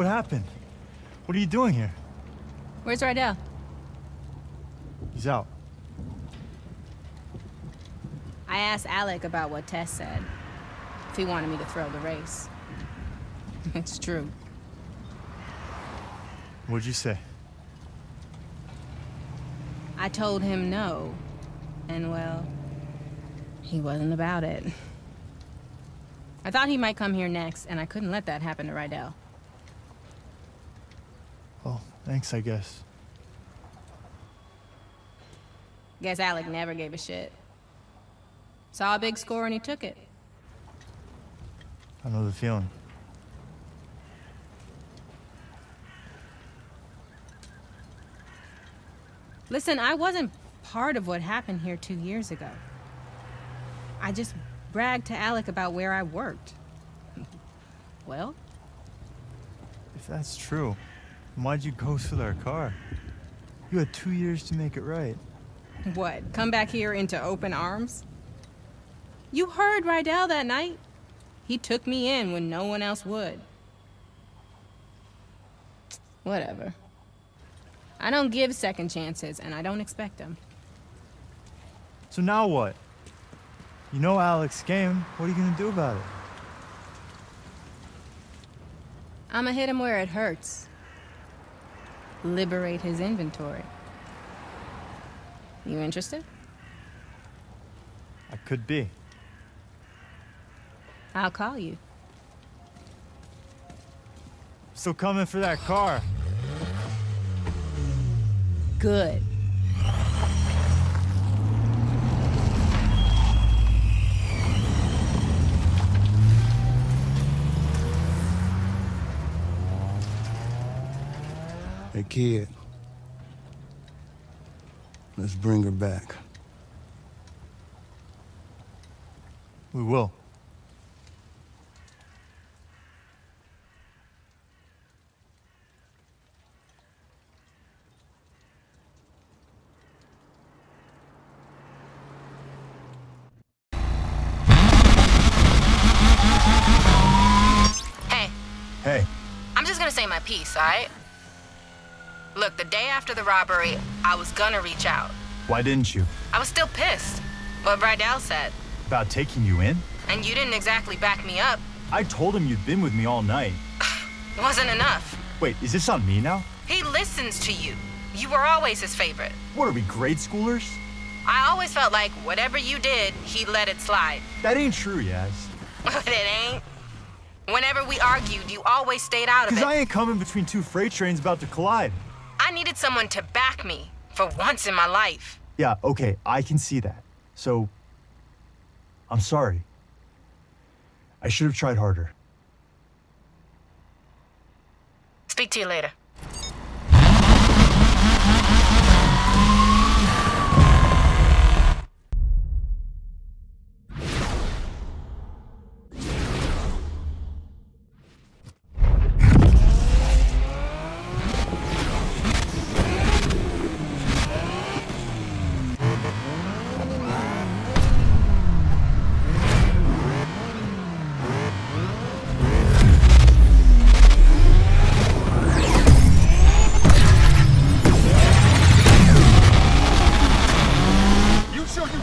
What happened? What are you doing here? Where's Rydell? He's out. I asked Alec about what Tess said. If he wanted me to throw the race. it's true. What'd you say? I told him no. And well, he wasn't about it. I thought he might come here next, and I couldn't let that happen to Rydell. Thanks, I guess. Guess Alec never gave a shit. Saw a big score and he took it. I know the feeling. Listen, I wasn't part of what happened here two years ago. I just bragged to Alec about where I worked. well? If that's true, why'd you ghost with our car? You had two years to make it right. What, come back here into open arms? You heard Rydell that night. He took me in when no one else would. Whatever. I don't give second chances, and I don't expect them. So now what? You know Alec's game. What are you gonna do about it? I'ma hit him where it hurts. Liberate his inventory. You interested? I could be. I'll call you. Still coming for that car. Good. Hey, kid. Let's bring her back. We will. Hey, Hey, I'm just gonna say my piece, alright? Look, the day after the robbery, I was gonna reach out. why didn't you? I was still pissed. What Rydell said. About taking you in? And you didn't exactly back me up. I told him you'd been with me all night. It wasn't enough. Wait, is this on me now? He listens to you. You were always his favorite. What are we, grade schoolers? I always felt like whatever you did, he let it slide. That ain't true, Yaz. But it ain't. Whenever we argued, you always stayed out of it. Because. I ain't coming between two freight trains about to collide. I needed someone to back me for once in my life. Yeah, okay, I can see that. So, I'm sorry. I should have tried harder. Speak to you later.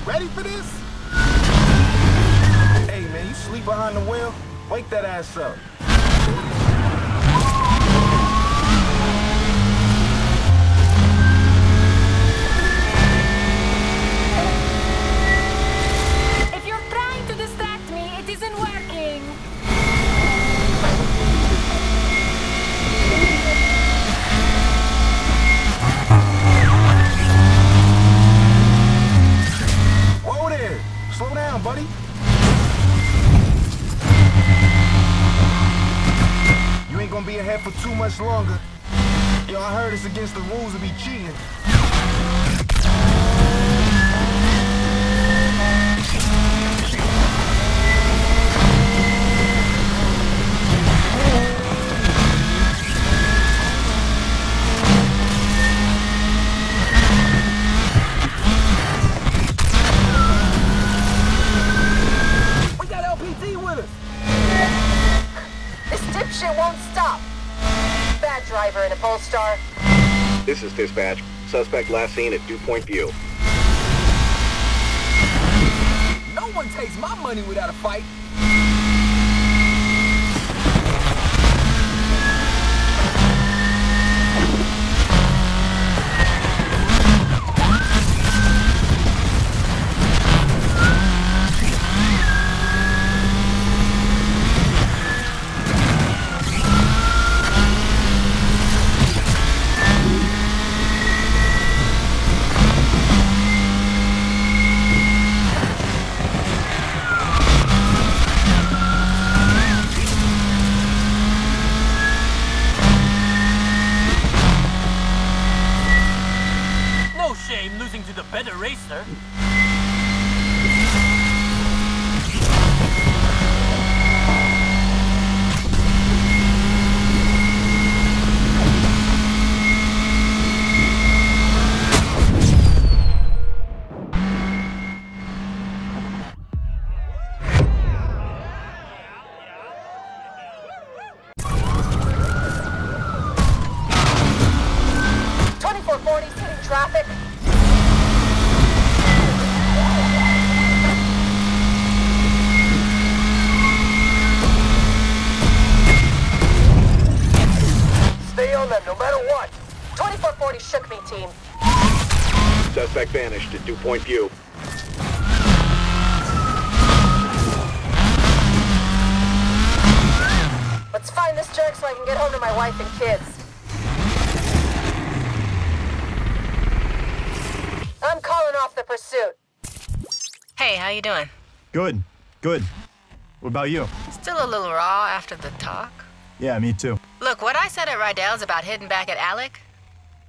Ready for this? Hey man, you sleep behind the wheel? Wake that ass up. For too much longer. Yo, I heard it's against the rules to be cheating. Driver in a Polestar. This is dispatch. Suspect last seen at Dew Point View. No one takes my money without a fight. Point View. Let's find this jerk so I can get home to my wife and kids. I'm calling off the pursuit. Hey, how you doing? Good, good. What about you? Still a little raw after the talk? Yeah, me too. Look, what I said at Rydell's about heading back at Alec,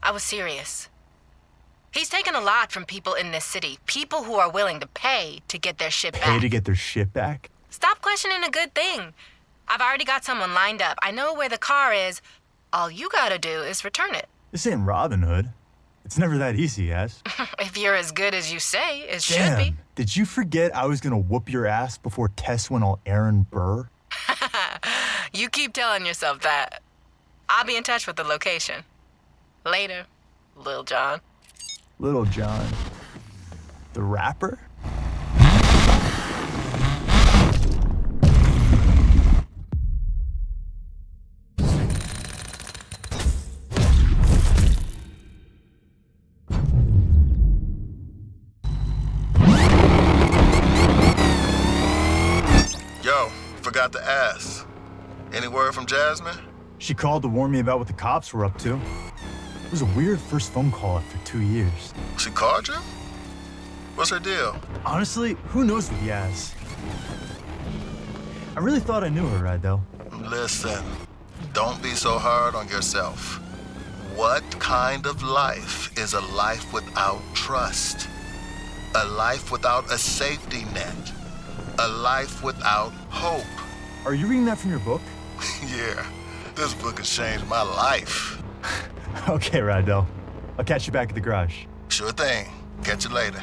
I was serious. He's taken a lot from people in this city, people who are willing to pay to get their shit back. Pay to get their shit back? Stop questioning a good thing. I've already got someone lined up. I know where the car is. All you gotta do is return it. This ain't Robin Hood. It's never that easy, ass. If you're as good as you say, it should Damn. be. Did you forget I was gonna whoop your ass before Tess went all Aaron Burr? You keep telling yourself that. I'll be in touch with the location. Later, Lil Jon. Little John. The rapper? Yo, forgot to ask. Any word from Jasmine? She called to warn me about what the cops were up to. It was a weird first phone call after two years. She called you? What's her deal? Honestly, who knows with Yaz? I really thought I knew her, Rydell. Listen, don't be so hard on yourself. What kind of life is a life without trust? A life without a safety net? A life without hope? Are you reading that from your book? yeah, this book has changed my life. Okay, Rydell. I'll catch you back at the garage. Sure thing. Catch you later.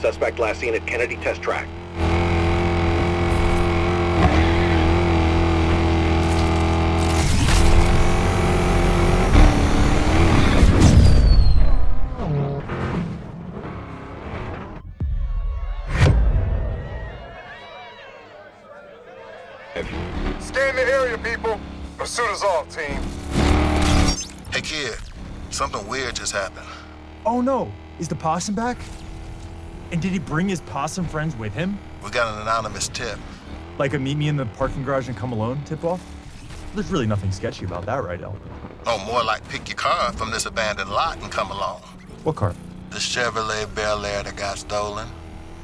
Suspect last seen at Kennedy Test Track. Scan the area, people. Pursuit is off, team. Hey, kid, something weird just happened. Oh no, is the possum back? And did he bring his possum friends with him? We got an anonymous tip. Like a meet me in the parking garage and come alone tip off? There's really nothing sketchy about that, right, El? Oh, more like pick your car up from this abandoned lot and come along. What car? The Chevrolet Bel Air that got stolen.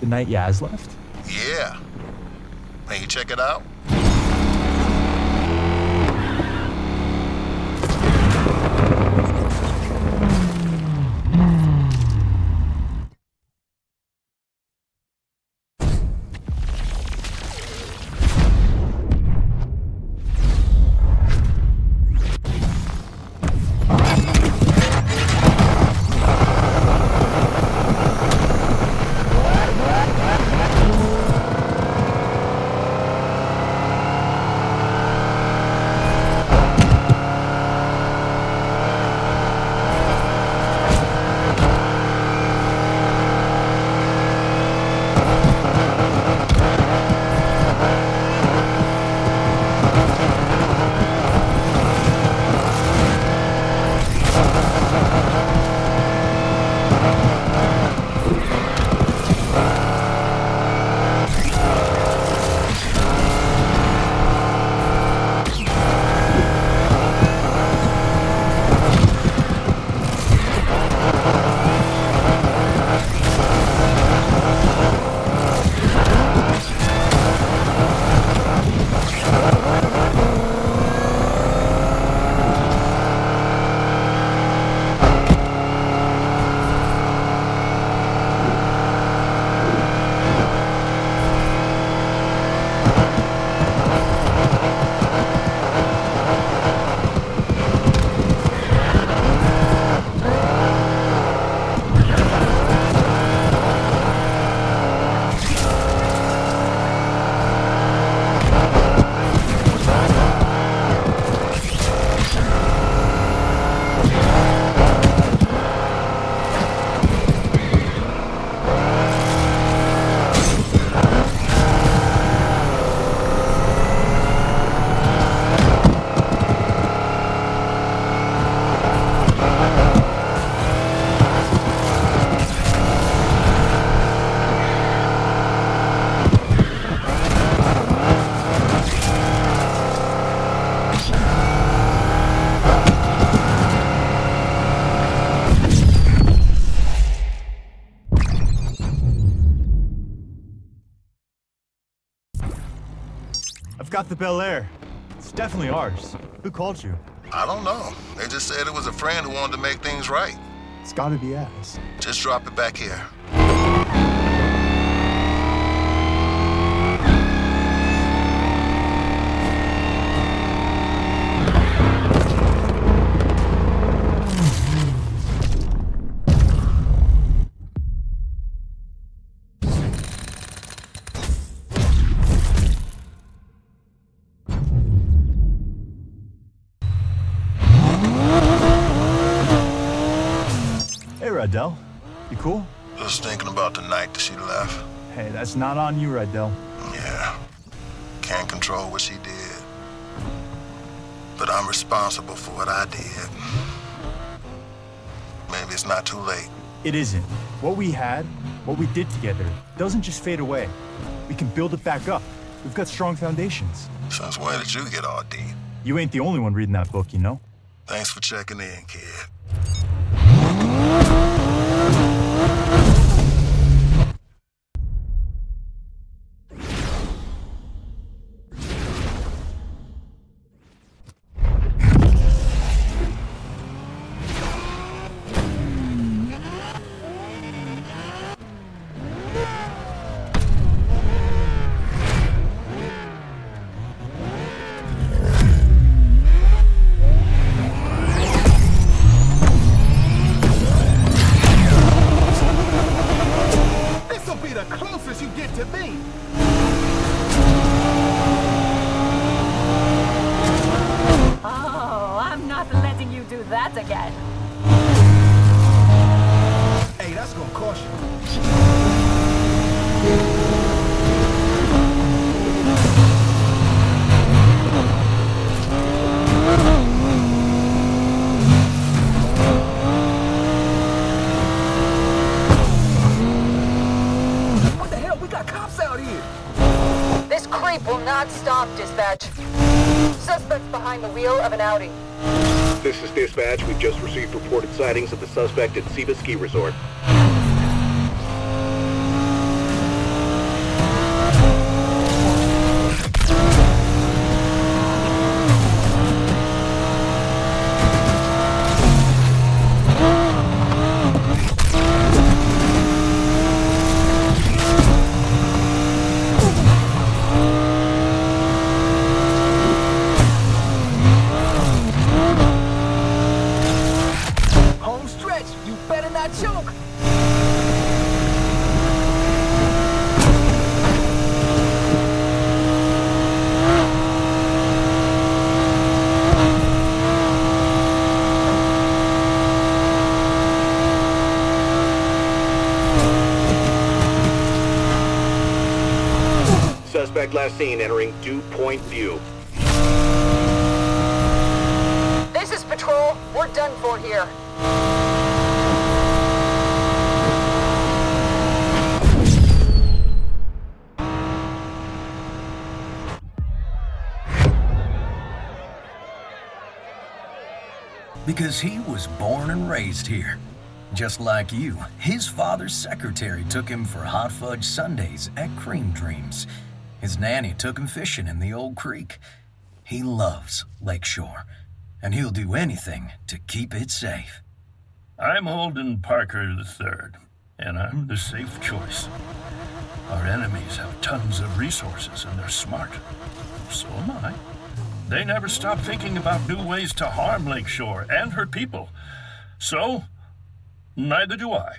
The night Yaz left? Yeah. Can you check it out? Got the Bel Air. It's definitely ours. Who called you? I don't know. They just said it was a friend who wanted to make things right. It's gotta be Az. Just drop it back here. On you, Rydell. Yeah. can't control what she did. But I'm responsible for what I did. Maybe it's not too late. It isn't. What we had, what we did together, doesn't just fade away. We can build it back up. We've got strong foundations. Since when did you get all deep? You ain't the only one reading that book, you know? Thanks for checking in, kid. Not stop, dispatch. Suspect's behind the wheel of an Audi. This is dispatch. We've just received reported sightings of the suspect at Siva Ski Resort. Home stretch. You better not choke. Suspect last seen entering Dew Point View. This is Patrol. We're done for here. Because he was born and raised here. Just like you, his father's secretary took him for hot fudge Sundays at Cream Dreams. His nanny took him fishing in the old creek. He loves Lakeshore, and he'll do anything to keep it safe. I'm Alden Parker III, and I'm the safe choice. Our enemies have tons of resources and they're smart. So am I. They never stop thinking about new ways to harm Lakeshore and her people. So, neither do I.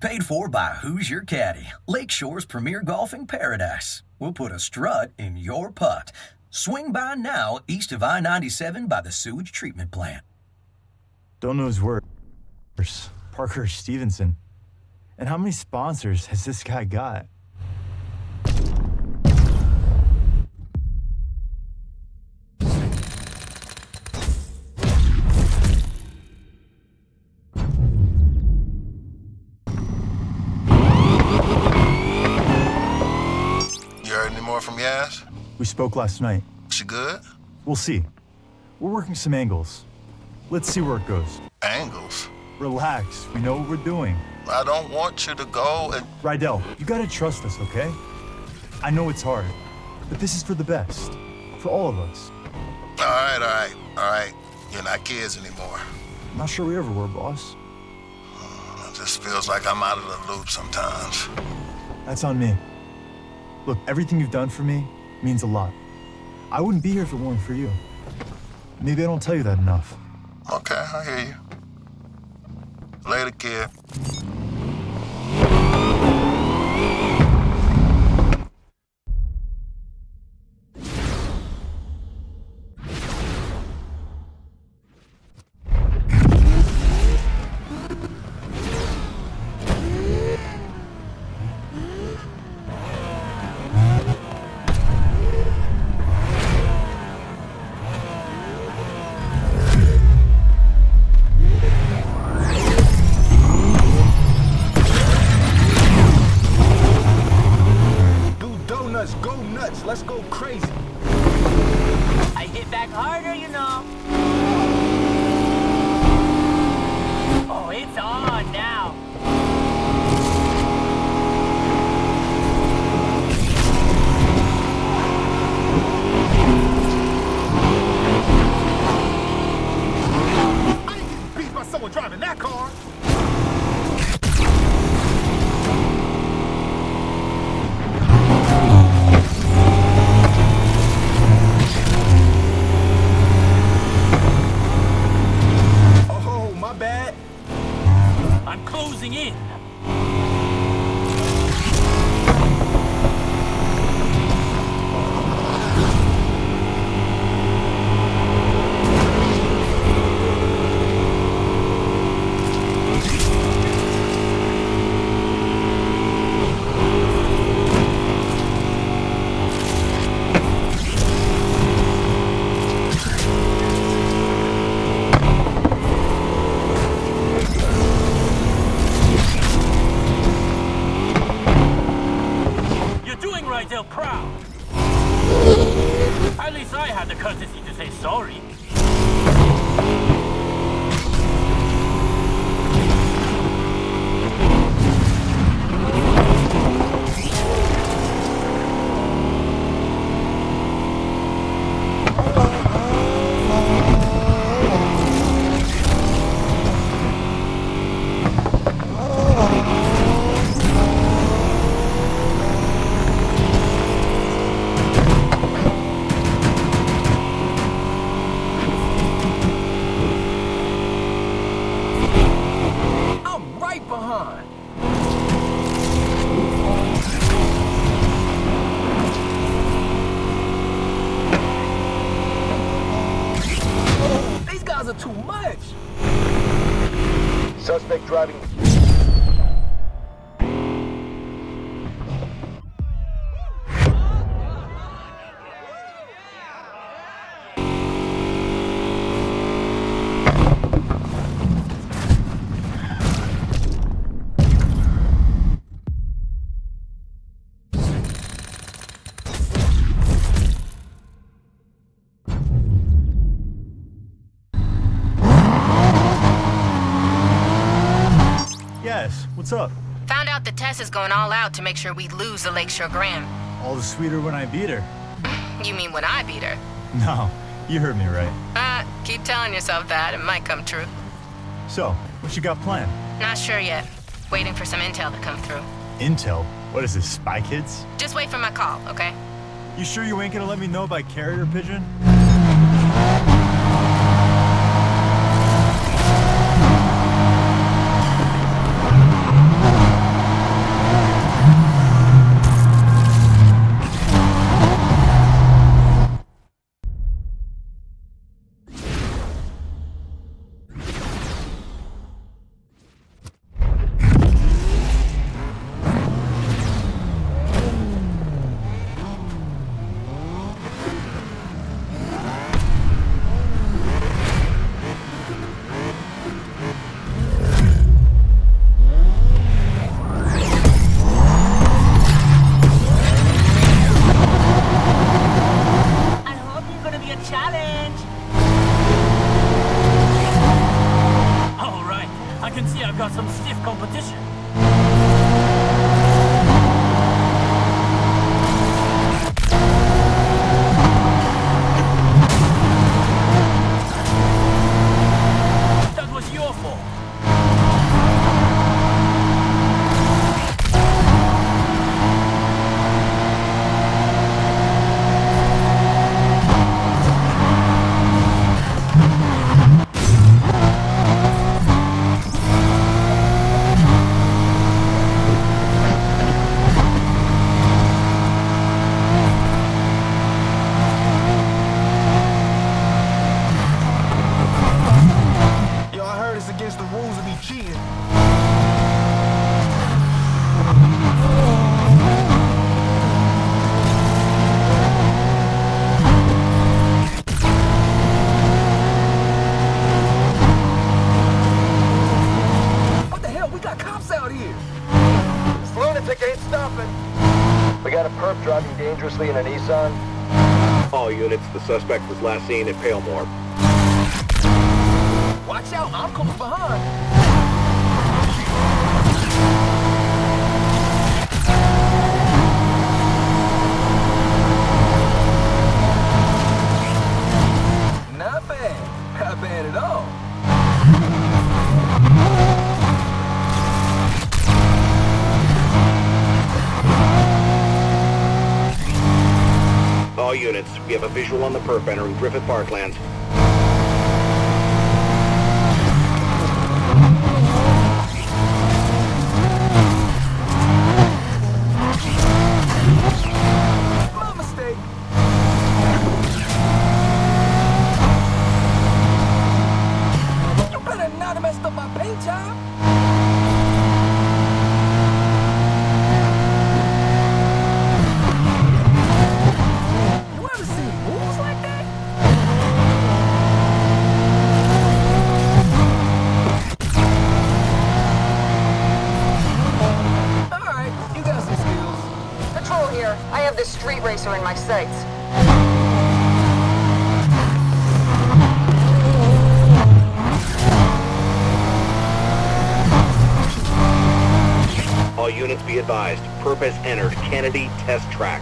Paid for by Who's Your Caddy, Lakeshore's premier golfing paradise. We'll put a strut in your putt. Swing by now east of I 97 by the sewage treatment plant. Don't know his words. Parker Stevenson. And how many sponsors has this guy got? Spoke last night. She good? We'll see. We're working some angles. Let's see where it goes. Angles? Relax. We know what we're doing. I don't want you to go and. Rydell, you gotta trust us, okay? I know it's hard, but this is for the best. For all of us. All right, all right, all right. You're not kids anymore. I'm not sure we ever were, boss. Hmm, it just feels like I'm out of the loop sometimes. That's on me. Look, everything you've done for me means a lot. I wouldn't be here if it weren't for you. Maybe I don't tell you that enough. Okay, I hear you. Later, kid. car? What's up? Found out that Tess is going all out to make sure we lose the Lakeshore Grand. All the sweeter when I beat her. You mean when I beat her? No, you heard me right. Uh, keep telling yourself that. It might come true. So, what you got planned? Not sure yet. Waiting for some intel to come through. Intel? What is this, Spy Kids? Just wait for my call, okay? You sure you ain't gonna let me know by carrier pigeon? The suspect was last seen at Palemore. Watch out, I'm close behind. We have a visual on the perp entering Griffith Parklands. Test track.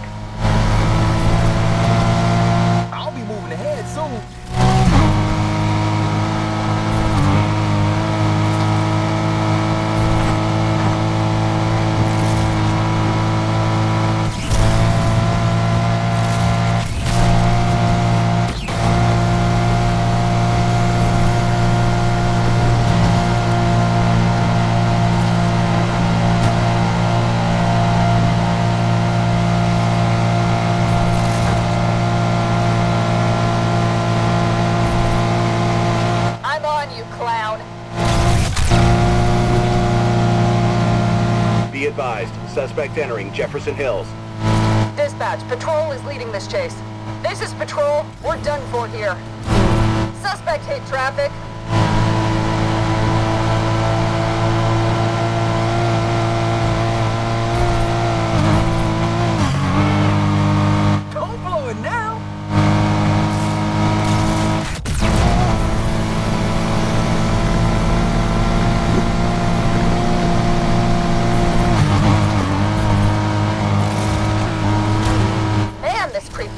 Suspect entering Jefferson Hills. Dispatch, Patrol is leading this chase. This is Patrol. We're done for here. Suspect hit traffic.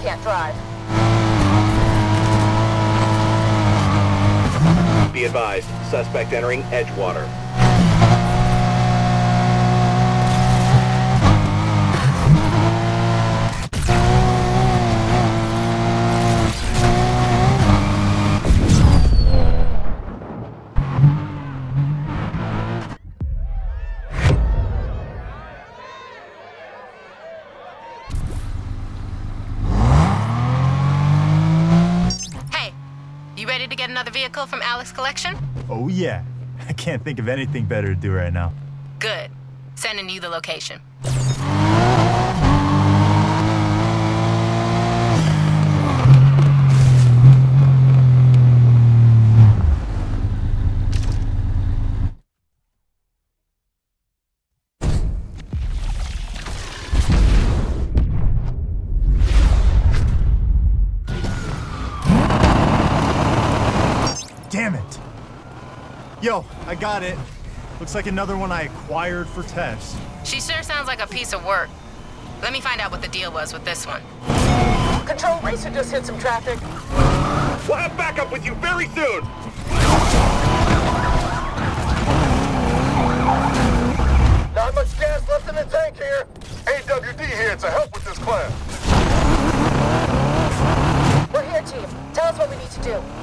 Can't drive. Be advised. Suspect entering Edgewater. Alec's Collection? Oh, yeah. I can't think of anything better to do right now. Good. Sending you the location. Damn it! Yo, I got it. Looks like another one I acquired for Tess. She sure sounds like a piece of work. Let me find out what the deal was with this one. Control racer just hit some traffic. We'll have backup with you very soon. Not much gas left in the tank here. AWD here to help with this class. We're here, Chief. Tell us what we need to do.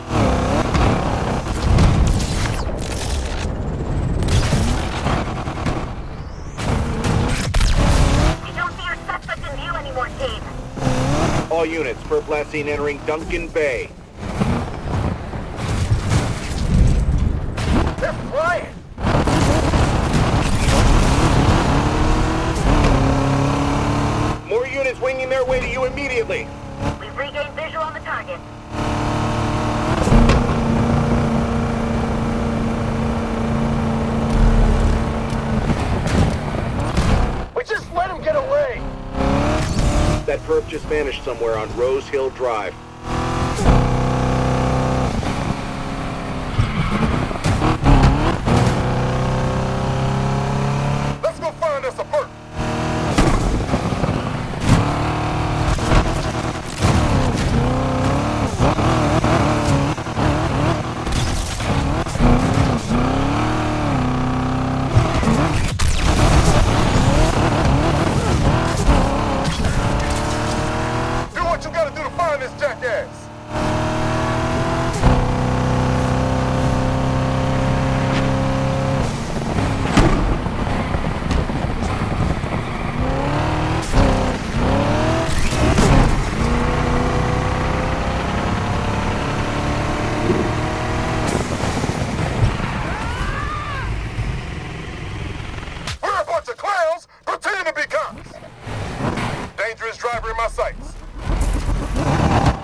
14. All units, first last seen entering Duncan Bay. Perp just vanished somewhere on Rose Hill Drive. Let's go find us a perk. Do what you gotta do to find this jackass. Dangerous driver in my sights.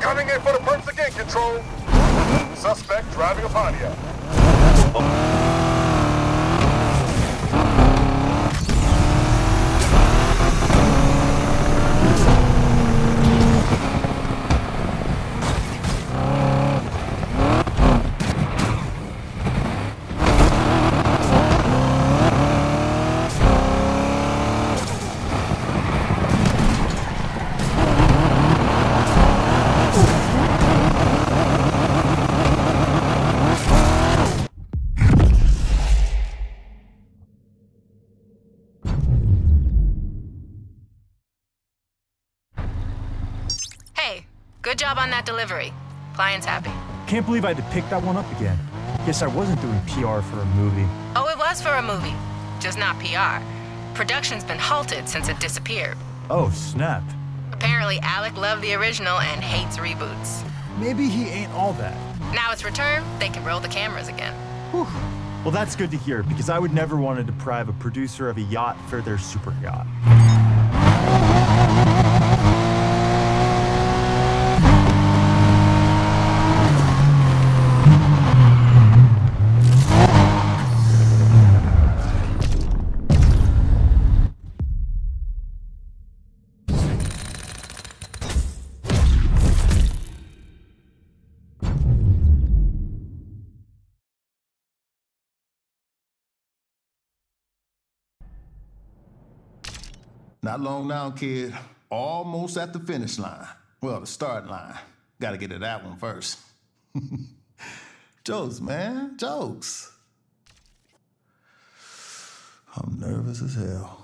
Coming in for the perks again, Control. Suspect driving a Pontiac. Hey, good job on that delivery. Client's happy. Can't believe I had to pick that one up again. Guess I wasn't doing PR for a movie. Oh, it was for a movie, just not PR. Production's been halted since it disappeared. Oh, snap. Apparently, Alec loved the original and hates reboots. Maybe he ain't all that. Now it's returned, they can roll the cameras again. Well, that's good to hear, because I would never want to deprive a producer of a yacht for their super yacht. Not long now, kid. Almost at the finish line. Well, the start line. Gotta get to that one first. jokes, man. Jokes. I'm nervous as hell.